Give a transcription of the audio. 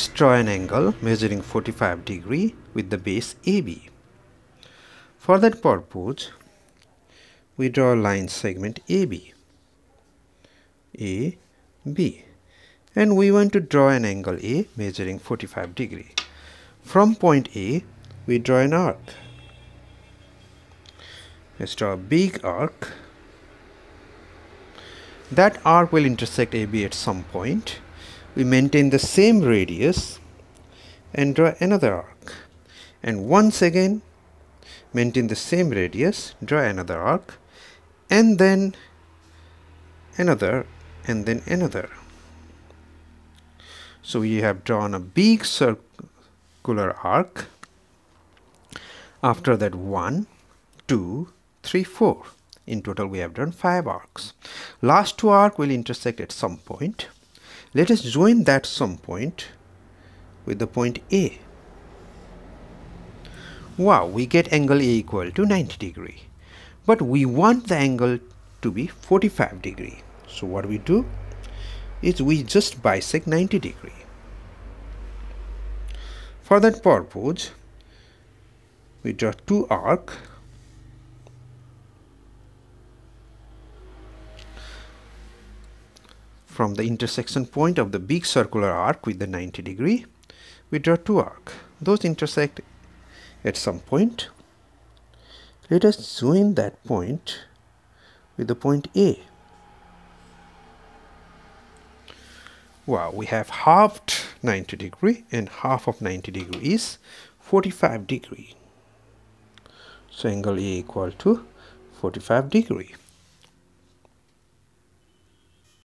Let's draw an angle measuring 45 degree with the base AB. For that purpose, we draw a line segment AB. AB. And we want to draw an angle A measuring 45 degree. From point A, we draw an arc. Let's draw a big arc. That arc will intersect AB at some point. We maintain the same radius and draw another arc. And once again, maintain the same radius, draw another arc, and then another, and then another. So we have drawn a big circular arc. After that, one, two, three, four. In total, we have drawn five arcs. Last two arcs will intersect at some point. Let us join that some point with the point A. Wow, we get angle A equal to 90 degree. But we want the angle to be 45 degree. So what we do is we just bisect 90 degree. For that purpose, we draw two arc from the intersection point of the big circular arc with the 90 degree we draw two arcs. those intersect at some point. Let us join that point with the point A. Wow we have halved 90 degree and half of 90 degree is 45 degree. So angle A equal to 45 degree